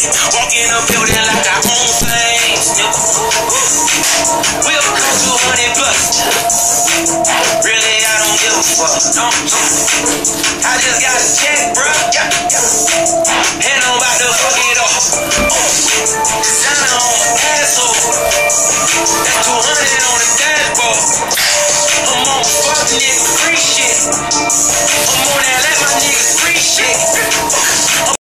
Walk in a building like I own flames. We'll cost 200 a bucks. Really, I don't give a fuck. Don't. I just got a check, bro. Yeah, yeah. And I'm about to fuck it off.